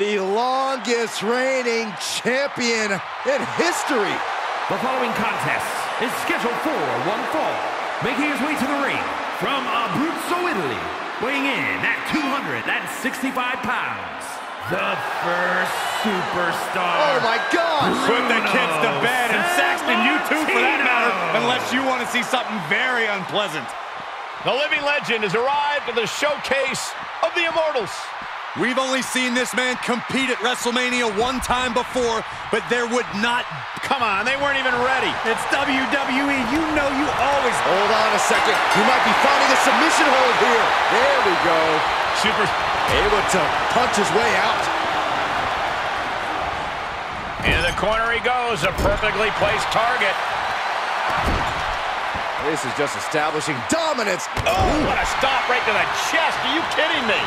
the longest reigning champion in history. The following contest is scheduled for one fall. Making his way to the ring from Abruzzo, Italy, weighing in at 265 pounds, the first superstar. Oh my gosh! Put the kids to bed, and Saxton, you too for that matter, unless you want to see something very unpleasant. The living legend has arrived at the showcase of the Immortals. We've only seen this man compete at WrestleMania one time before, but there would not... Come on, they weren't even ready. It's WWE. You know you always... Hold on a second. You might be finding a submission hold here. There we go. Super... Able to punch his way out. In the corner he goes, a perfectly placed target. This is just establishing dominance. Oh, what a stop right to the chest. Are you kidding me?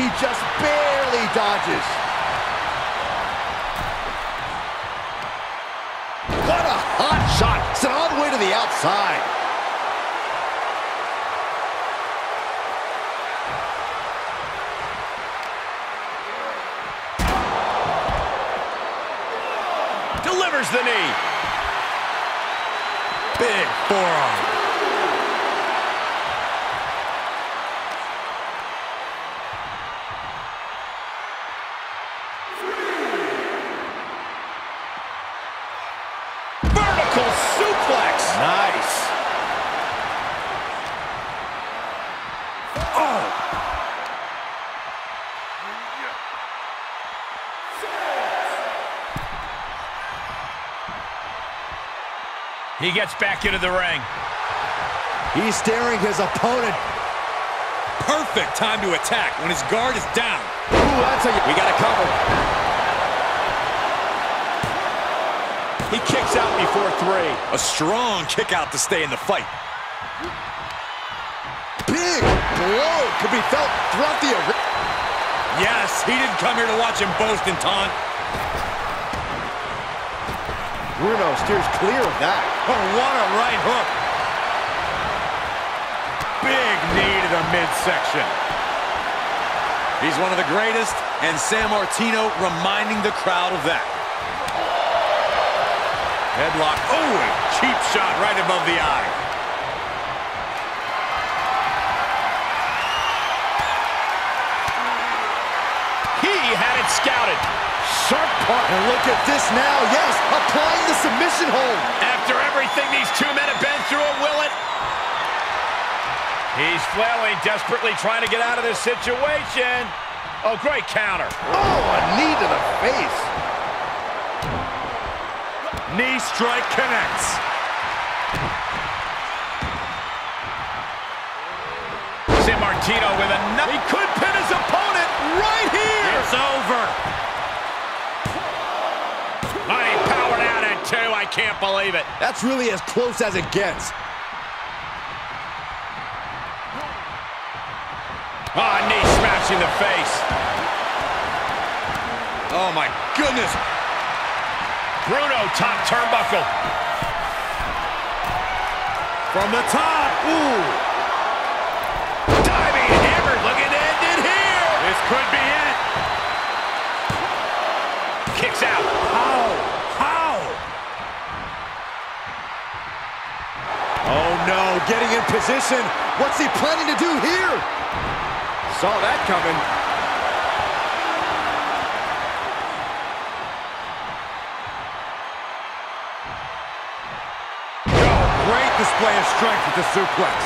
He just barely dodges. What a hot shot. Sent all the way to the outside. Delivers the knee. Big forearm. He gets back into the ring. He's staring his opponent. Perfect time to attack when his guard is down. Ooh, that's a... We got to cover. He kicks out before three. A strong kick out to stay in the fight. Big blow could be felt throughout the arena. Yes, he didn't come here to watch him boast and taunt. Bruno steers clear of that. Oh, what a right hook. Big knee to the midsection. He's one of the greatest, and Sammartino reminding the crowd of that. Headlock. Oh, a cheap shot right above the eye. He had it scouted. Sharp part. And look at this now. Yes, applying the submission hold. After everything these two men have been through, will it? He's flailing, desperately trying to get out of this situation. Oh, great counter. Oh, a knee to the face. Knee strike connects. Sammartino with a... He could pin his opponent right here. It's over. Can't believe it. That's really as close as it gets. Oh, knee smashing the face. Oh, my goodness. Bruno, top turnbuckle. From the top. Ooh. No, getting in position. What's he planning to do here? Saw that coming. Oh, great display of strength with the suplex.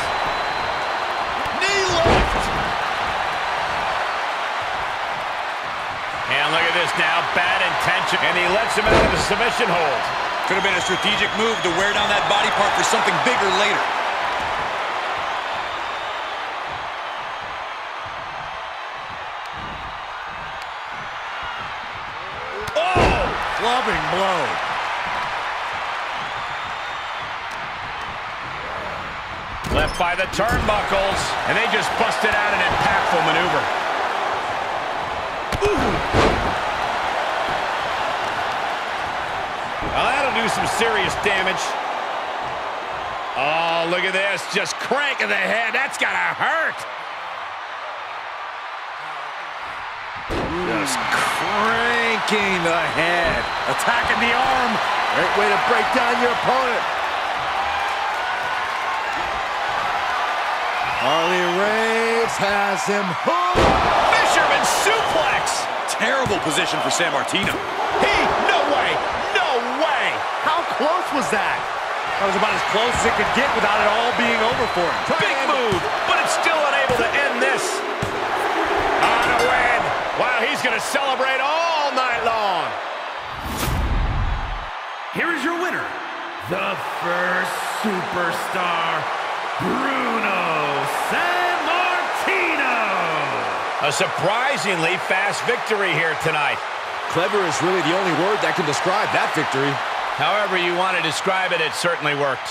Knee lift. And look at this now. Bad intention. And he lets him out of the submission hold. Could have been a strategic move to wear down that body part for something bigger later. Oh! Clubbing blow. Left by the turnbuckles. And they just busted out an impactful maneuver. Well, that'll do some serious damage. Oh, look at this. Just cranking the head. That's got to hurt. Just cranking the head. Attacking the arm. Great way to break down your opponent. Harley Race has him hooked. Fisherman suplex. Terrible position for Sammartino. He, no way, no way. How close was that? That was about as close as it could get without it all being over for him. Big move, but it's still unable to end this. On a win. Wow, he's going to celebrate all night long. Here is your winner, the first superstar, Bruno Sammartino. A surprisingly fast victory here tonight. Clever is really the only word that can describe that victory. However you want to describe it, it certainly worked.